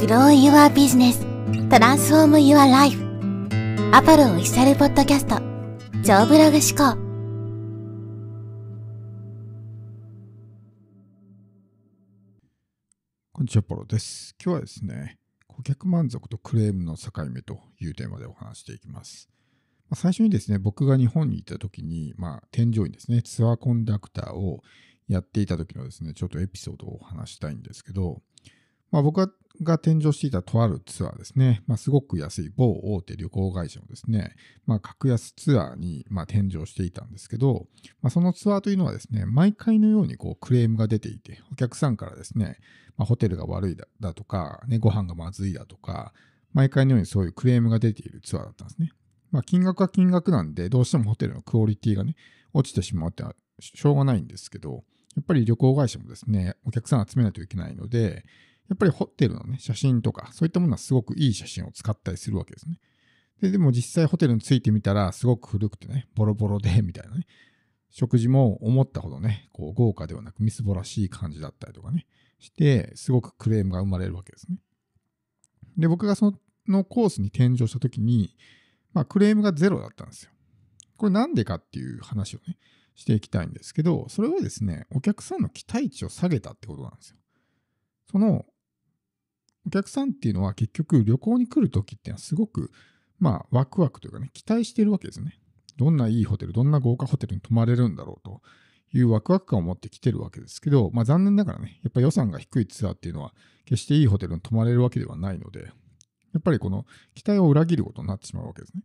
Grow Your Business Transform Your Life アパルオフィシャルポッドキャスト超ブログ思考こんにちは、ポロです。今日はですね、顧客満足とクレームの境目というテーマでお話していきます。まあ、最初にですね、僕が日本に行った時に、まあ、添乗員ですね、ツアーコンダクターをやっていた時のですね、ちょっとエピソードをお話したいんですけど、まあ、僕はが添乗していたとあるツアーですね、まあ、すごく安い某大手旅行会社のですね、まあ、格安ツアーにまあ添乗していたんですけど、まあ、そのツアーというのはですね、毎回のようにこうクレームが出ていて、お客さんからですね、まあ、ホテルが悪いだだとか、ね、ご飯がまずいだとか、毎回のようにそういうクレームが出ているツアーだったんですね。まあ、金額は金額なんで、どうしてもホテルのクオリティがね、落ちてしまうってのはしょうがないんですけど、やっぱり旅行会社もですね、お客さん集めないといけないので、やっぱりホテルのね、写真とか、そういったものはすごくいい写真を使ったりするわけですね。で、でも実際ホテルに着いてみたら、すごく古くてね、ボロボロで、みたいなね。食事も思ったほどね、こう豪華ではなくみすぼらしい感じだったりとかね、して、すごくクレームが生まれるわけですね。で、僕がそのコースに転乗した時に、まあクレームがゼロだったんですよ。これなんでかっていう話をね、していきたいんですけど、それはですね、お客さんの期待値を下げたってことなんですよ。そのお客さんっていうのは結局旅行に来るときっていうのはすごくまあワクワクというかね期待してるわけですね。どんないいホテル、どんな豪華ホテルに泊まれるんだろうというワクワク感を持ってきてるわけですけど、まあ残念ながらね、やっぱ予算が低いツアーっていうのは決していいホテルに泊まれるわけではないので、やっぱりこの期待を裏切ることになってしまうわけですね。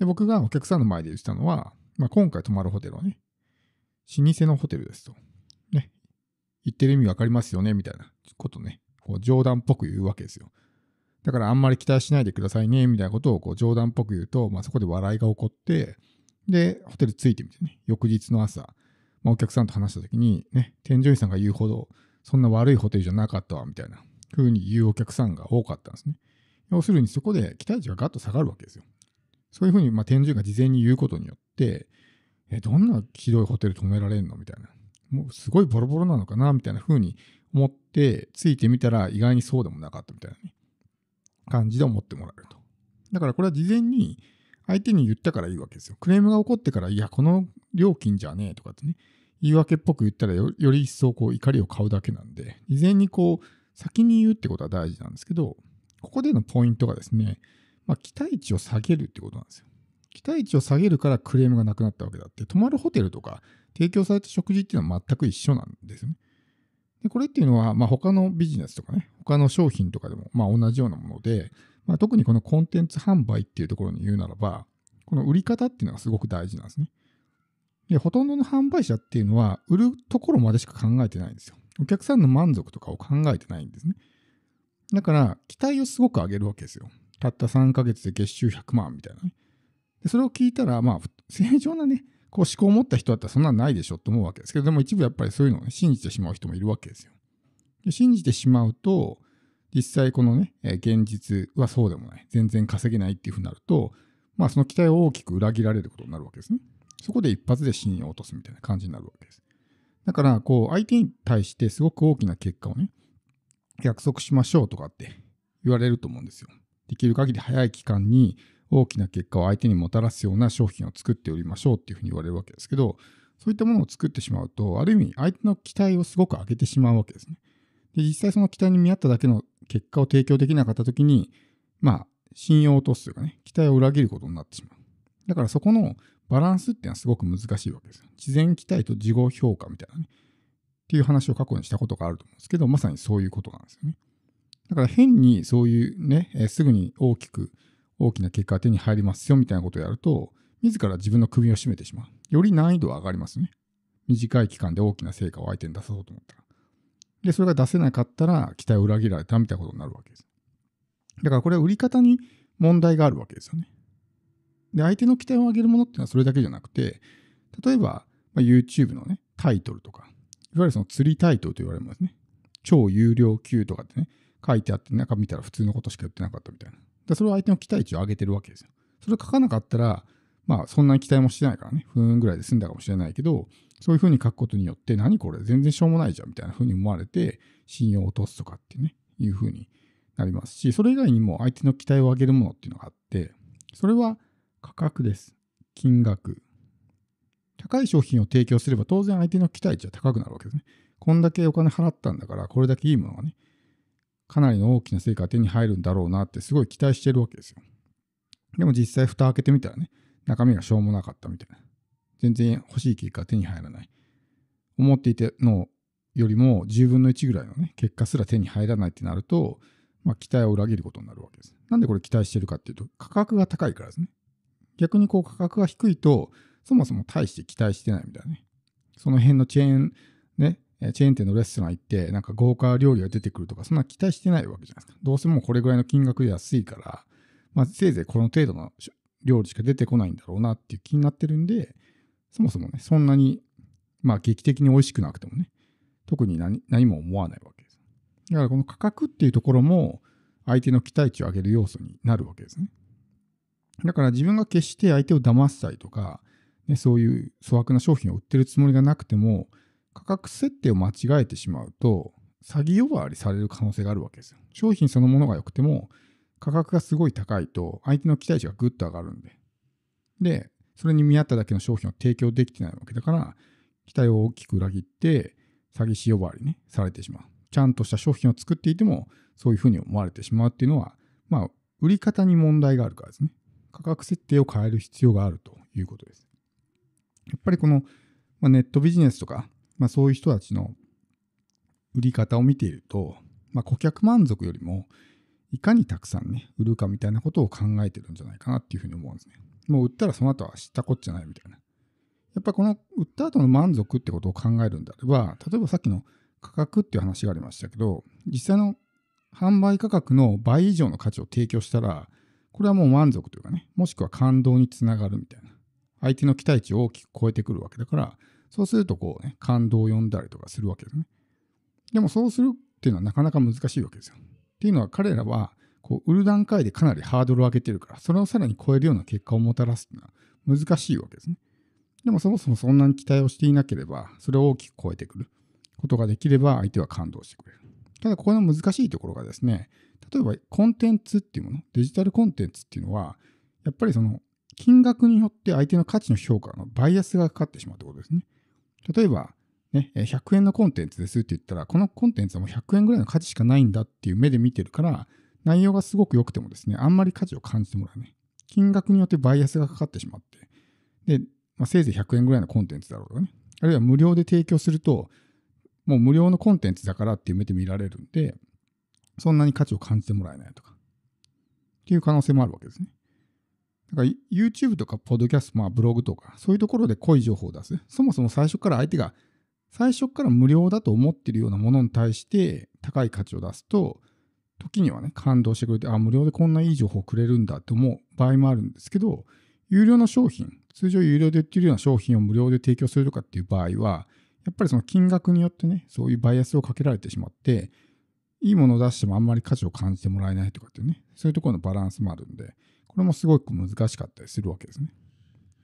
で、僕がお客さんの前で言ってたのは、まあ今回泊まるホテルはね、老舗のホテルですと。ね、言ってる意味わかりますよねみたいなことね、こう冗談っぽく言うわけですよ。だからあんまり期待しないでくださいね、みたいなことをこう冗談っぽく言うと、まあ、そこで笑いが起こって、で、ホテル着いてみてね、翌日の朝、まあ、お客さんと話した時に、ね、添乗員さんが言うほど、そんな悪いホテルじゃなかったわ、みたいな風に言うお客さんが多かったんですね。要するにそこで期待値がガッと下がるわけですよ。そういうふうに、まあ、添乗員が事前に言うことによって、え、どんなひどいホテル泊められんの？みたいな。もうすごいボロボロなのかな？みたいな風に思って、ついてみたら意外にそうでもなかったみたいなね、感じで思ってもらえると。だからこれは事前に相手に言ったからいいわけですよ。クレームが起こってから、いや、この料金じゃねえとかってね、言い訳っぽく言ったらよより一層こう怒りを買うだけなんで、事前にこう、先に言うってことは大事なんですけど、ここでのポイントがですね、まあ、期待値を下げるってことなんですよ。期待値を下げるからクレームがなくなったわけだって、泊まるホテルとか提供された食事っていうのは全く一緒なんですよね。でこれっていうのは、まあ、他のビジネスとかね、他の商品とかでもまあ同じようなもので、まあ、特にこのコンテンツ販売っていうところに言うならば、この売り方っていうのがすごく大事なんですね。で、ほとんどの販売者っていうのは、売るところまでしか考えてないんですよ。お客さんの満足とかを考えてないんですね。だから、期待をすごく上げるわけですよ。たった3ヶ月で月収100万みたいなね。でそれを聞いたら、まあ、正常なね、こう思考を持った人だったらそんなんないでしょって思うわけですけど、でも一部やっぱりそういうのを、ね、信じてしまう人もいるわけですよ。で信じてしまうと、実際このね、現実はそうでもない。全然稼げないっていうふうになると、まあその期待を大きく裏切られることになるわけですね。そこで一発で信用を落とすみたいな感じになるわけです。だから、こう、相手に対してすごく大きな結果をね、約束しましょうとかって言われると思うんですよ。できる限り早い期間に大きな結果を相手にもたらすような商品を作っておりましょうっていうふうに言われるわけですけど、そういったものを作ってしまうと、ある意味相手の期待をすごく上げてしまうわけですね。で、実際その期待に見合っただけの結果を提供できなかったときに、まあ、信用を落とすというかね、期待を裏切ることになってしまう。だからそこのバランスっていうのはすごく難しいわけですよ。事前期待と事後評価みたいなね。っていう話を過去にしたことがあると思うんですけど、まさにそういうことなんですよね。だから変にそういうね、えすぐに大きく大きな結果が手に入りますよみたいなことをやると、自ら自分の首を絞めてしまう。より難易度は上がりますね。短い期間で大きな成果を相手に出そうと思ったら。で、それが出せなかったら期待を裏切られたみたいなことになるわけです。だからこれは売り方に問題があるわけですよね。で、相手の期待を上げるものっていうのはそれだけじゃなくて、例えば、ま、YouTube のね、タイトルとか、いわゆるその釣りタイトルと言われますね。超有料級とかってね、書いてあって、中見たら普通のことしか言ってなかったみたいな。でそれは相手の期待値を上げてるわけですよ。それ書かなかったら、まあそんなに期待もしてないからね、不運ぐらいで済んだかもしれないけど、そういうふうに書くことによって、何これ全然しょうもないじゃんみたいなふうに思われて、信用を落とすとかってね、いうふうになりますし、それ以外にも相手の期待を上げるものっていうのがあって、それは価格です。金額。高い商品を提供すれば当然相手の期待値は高くなるわけですね。こんだけお金払ったんだから、これだけいいものがね、かなりの大きな成果が手に入るんだろうなってすごい期待してるわけですよ。でも実際蓋開けてみたらね、中身がしょうもなかったみたいな。全然欲しい結果が手に入らない。思っていてのよりも10分の1ぐらいのね、結果すら手に入らないってなると、まあ期待を裏切ることになるわけです。なんでこれ期待してるかっていうと、価格が高いからですね。逆にこう価格が低いと、そもそも大して期待してないみたいなね。その辺のチェーン、ね、チェーン店のレストラン行って、なんか豪華料理が出てくるとか、そんな期待してないわけじゃないですか。どうせもうこれぐらいの金額で安いから、まあ、せいぜいこの程度の料理しか出てこないんだろうなっていう気になってるんで、そもそもね、そんなに、まあ、劇的に美味しくなくてもね、特に何何も思わないわけです。だからこの価格っていうところも、相手の期待値を上げる要素になるわけですね。だから自分が決して相手を騙したりとか、ね、そういう粗悪な商品を売ってるつもりがなくても、価格設定を間違えてしまうと、詐欺呼ばわりされる可能性があるわけですよ。商品そのものが良くても、価格がすごい高いと、相手の期待値がぐっと上がるんで。で、それに見合っただけの商品を提供できてないわけだから、期待を大きく裏切って、詐欺師呼ばわりね、されてしまう。ちゃんとした商品を作っていても、そういうふうに思われてしまうっていうのは、まあ、売り方に問題があるからですね。価格設定を変える必要があるということです。やっぱりこの、まあ、ネットビジネスとか、まあ、そういう人たちの売り方を見ていると、まあ、顧客満足よりも、いかにたくさんね、売るかみたいなことを考えてるんじゃないかなっていうふうに思うんですね。もう売ったらその後は知ったこっちゃないみたいな。やっぱこの売った後の満足ってことを考えるんであれば、例えばさっきの価格っていう話がありましたけど、実際の販売価格の倍以上の価値を提供したら、これはもう満足というかね、もしくは感動につながるみたいな。相手の期待値を大きく超えてくるわけだから、そうするとこうね、感動を呼んだりとかするわけですね。でもそうするっていうのはなかなか難しいわけですよ。っていうのは彼らは、こう、売る段階でかなりハードルを上げてるから、それをさらに超えるような結果をもたらすっていうのは難しいわけですね。でもそもそもそんなに期待をしていなければ、それを大きく超えてくることができれば、相手は感動してくれる。ただ、ここの難しいところがですね、例えばコンテンツっていうもの、デジタルコンテンツっていうのは、やっぱりその、金額によって相手の価値の評価のバイアスがかかってしまうってことですね。例えば、ね、100円のコンテンツですって言ったら、このコンテンツはもう100円ぐらいの価値しかないんだっていう目で見てるから、内容がすごく良くてもですね、あんまり価値を感じてもらえない。金額によってバイアスがかかってしまって、で、まあ、せいぜい100円ぐらいのコンテンツだろうとかね、あるいは無料で提供すると、もう無料のコンテンツだからっていう目で見られるんで、そんなに価値を感じてもらえないとか、っていう可能性もあるわけですね。だから YouTube とか Podcast、まあブログとか、そういうところで濃い情報を出す。そもそも最初から相手が、最初から無料だと思ってるようなものに対して高い価値を出すと、時にはね、感動してくれて、あ、無料でこんないい情報をくれるんだって思う場合もあるんですけど、有料の商品、通常有料で売ってるような商品を無料で提供するとかっていう場合は、やっぱりその金額によってね、そういうバイアスをかけられてしまって、いいものを出してもあんまり価値を感じてもらえないとかっていうね、そういうところのバランスもあるんで、これもすごく難しかったりするわけですね。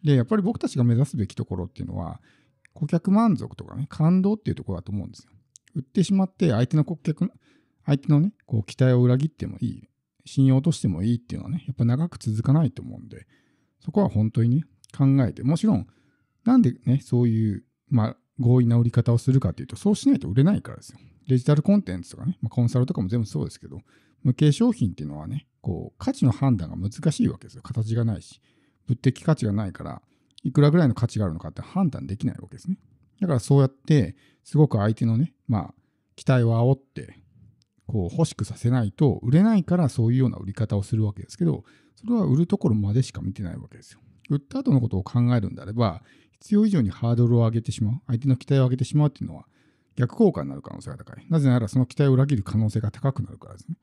で、やっぱり僕たちが目指すべきところっていうのは、顧客満足とかね、感動っていうところだと思うんですよ。売ってしまって相手の顧客、相手のね、こう期待を裏切ってもいい、信用としてもいいっていうのはね、やっぱ長く続かないと思うんで、そこは本当にね、考えて、もちろん、なんでね、そういう、まあ、強引な売り方をするかっていうと、そうしないと売れないからですよ。デジタルコンテンツとかね、まあ、コンサルとかも全部そうですけど、無形商品っていうのはね、こう、価値の判断が難しいわけですよ。形がないし。物的価値がないから、いくらぐらいの価値があるのかって判断できないわけですね。だからそうやって、すごく相手のね、まあ、期待を煽って、こう、欲しくさせないと、売れないからそういうような売り方をするわけですけど、それは売るところまでしか見てないわけですよ。売った後のことを考えるんであれば、必要以上にハードルを上げてしまう、相手の期待を上げてしまうっていうのは、逆効果になる可能性が高い。なぜならその期待を裏切る可能性が高くなるからですね。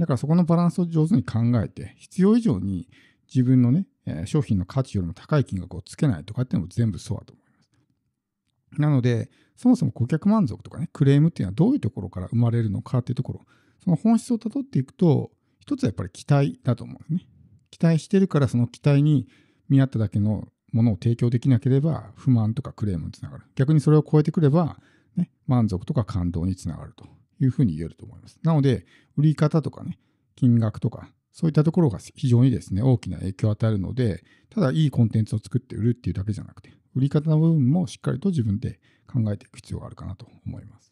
だからそこのバランスを上手に考えて、必要以上に自分のね、え商品の価値よりも高い金額をつけないとかっていうのも全部そうだと思います。なので、そもそも顧客満足とかね、クレームっていうのはどういうところから生まれるのかっていうところ、その本質をたどっていくと、一つはやっぱり期待だと思うんですね。期待してるからその期待に見合っただけのものを提供できなければ不満とかクレームにつながる。逆にそれを超えてくれば、ね、満足とか感動につながるというふうに言えると思います。なので、売り方とかね、金額とか、そういったところが非常にですね、大きな影響を与えるので、ただいいコンテンツを作って売るっていうだけじゃなくて、売り方の部分もしっかりと自分で考えていく必要があるかなと思います。